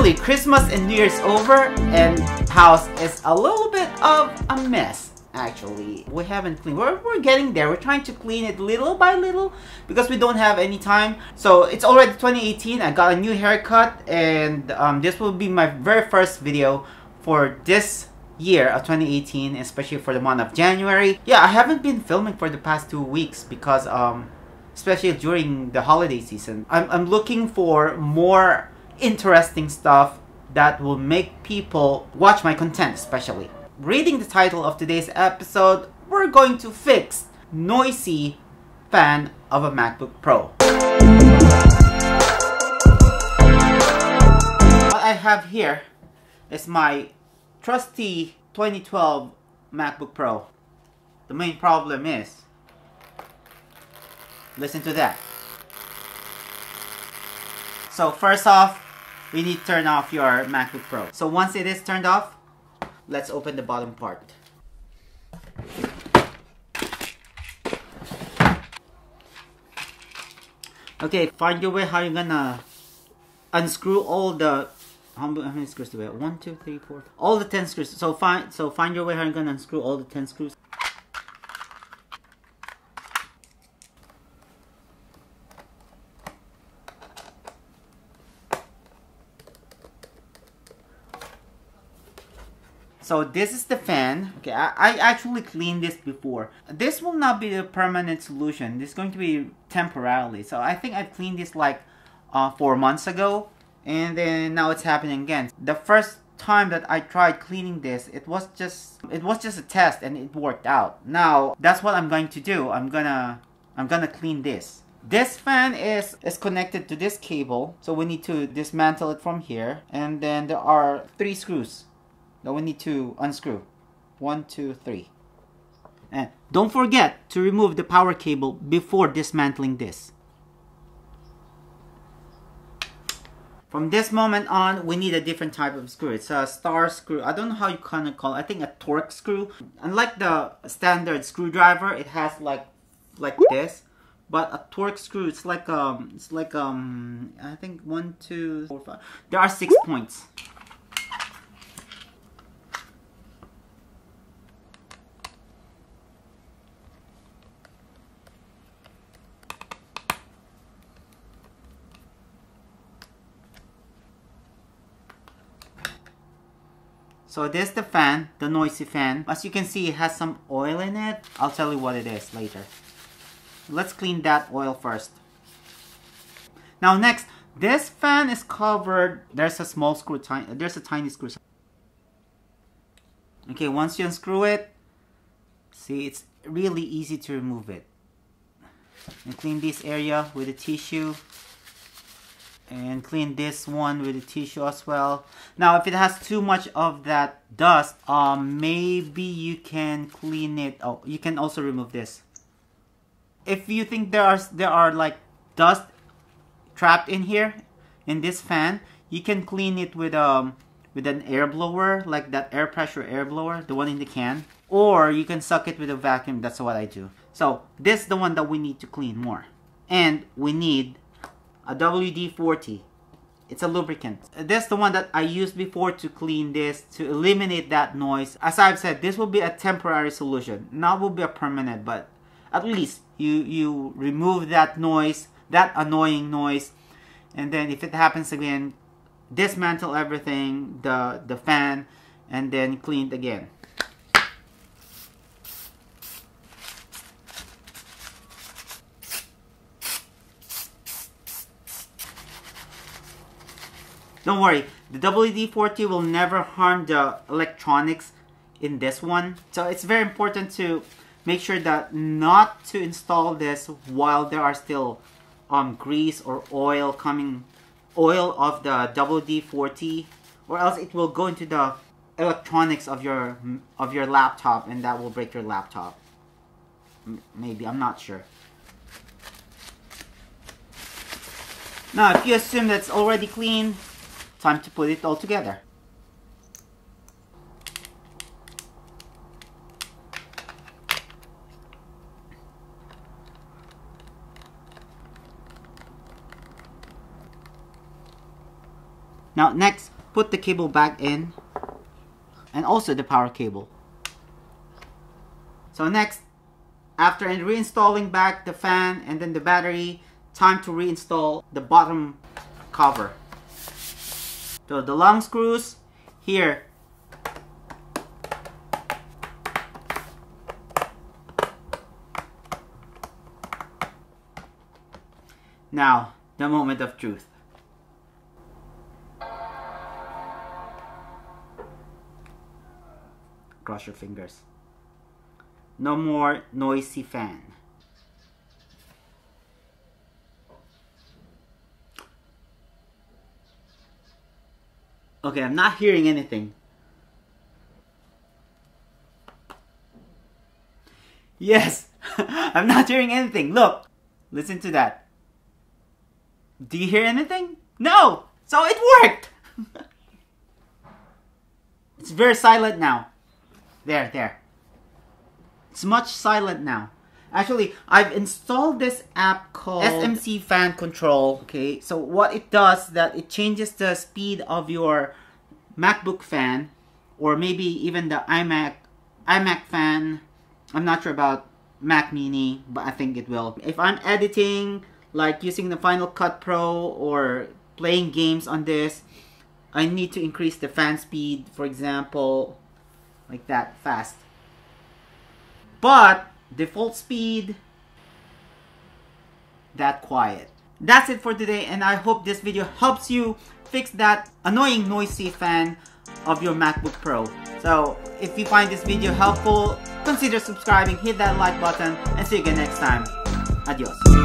Finally, Christmas and New Year's over and house is a little bit of a mess actually. We haven't cleaned. We're, we're getting there. We're trying to clean it little by little because we don't have any time. So it's already 2018. I got a new haircut and um, this will be my very first video for this year of 2018 especially for the month of January. Yeah, I haven't been filming for the past two weeks because um, especially during the holiday season. I'm, I'm looking for more interesting stuff that will make people watch my content especially. Reading the title of today's episode, we're going to fix noisy fan of a MacBook Pro. What I have here is my trusty 2012 MacBook Pro. The main problem is, listen to that. So first off, we need to turn off your MacBook Pro. So once it is turned off, let's open the bottom part. Okay, find your way how you're gonna unscrew all the how many screws do we have? One, two, three, four. All the ten screws. So find so find your way how you're gonna unscrew all the ten screws. So this is the fan. Okay, I, I actually cleaned this before. This will not be a permanent solution. This is going to be temporarily. So I think I cleaned this like uh, four months ago. And then now it's happening again. The first time that I tried cleaning this, it was just it was just a test and it worked out. Now that's what I'm going to do. I'm gonna I'm gonna clean this. This fan is, is connected to this cable, so we need to dismantle it from here. And then there are three screws that we need to unscrew. One, two, three. And don't forget to remove the power cable before dismantling this. From this moment on, we need a different type of screw. It's a star screw. I don't know how you kind of call it. I think a Torx screw. Unlike the standard screwdriver, it has like like this. But a Torx screw, it's like um, it's like um, I think one, two, four, five. There are six points. So this is the fan, the noisy fan. As you can see, it has some oil in it. I'll tell you what it is later. Let's clean that oil first. Now next, this fan is covered. There's a small screw, tiny, there's a tiny screw. Okay, once you unscrew it, see, it's really easy to remove it. And clean this area with a tissue and clean this one with a tissue as well. Now if it has too much of that dust um maybe you can clean it. Oh you can also remove this. If you think there are there are like dust trapped in here in this fan you can clean it with um with an air blower like that air pressure air blower the one in the can. Or you can suck it with a vacuum. That's what I do. So this is the one that we need to clean more. And we need a WD-40. It's a lubricant. This is the one that I used before to clean this, to eliminate that noise. As I've said, this will be a temporary solution. Not will be a permanent, but at least you, you remove that noise, that annoying noise. And then if it happens again, dismantle everything, the, the fan, and then clean it again. Don't worry, the WD-40 will never harm the electronics in this one. So it's very important to make sure that not to install this while there are still um, grease or oil coming, oil of the WD-40 or else it will go into the electronics of your of your laptop and that will break your laptop. M maybe, I'm not sure. Now, if you assume that's already clean, Time to put it all together. Now next, put the cable back in and also the power cable. So next, after reinstalling back the fan and then the battery, time to reinstall the bottom cover. So the long screws here. Now, the moment of truth. Cross your fingers. No more noisy fan. Okay, I'm not hearing anything. Yes, I'm not hearing anything. Look, listen to that. Do you hear anything? No! So it worked! it's very silent now. There, there. It's much silent now. Actually, I've installed this app called SMC Fan Control. Okay, so what it does that it changes the speed of your MacBook fan or maybe even the iMac iMac fan. I'm not sure about Mac Mini, but I think it will. If I'm editing, like using the Final Cut Pro or playing games on this, I need to increase the fan speed, for example, like that, fast. But default speed, that quiet. That's it for today and I hope this video helps you fix that annoying noisy fan of your MacBook Pro. So if you find this video helpful, consider subscribing, hit that like button, and see you again next time. Adios.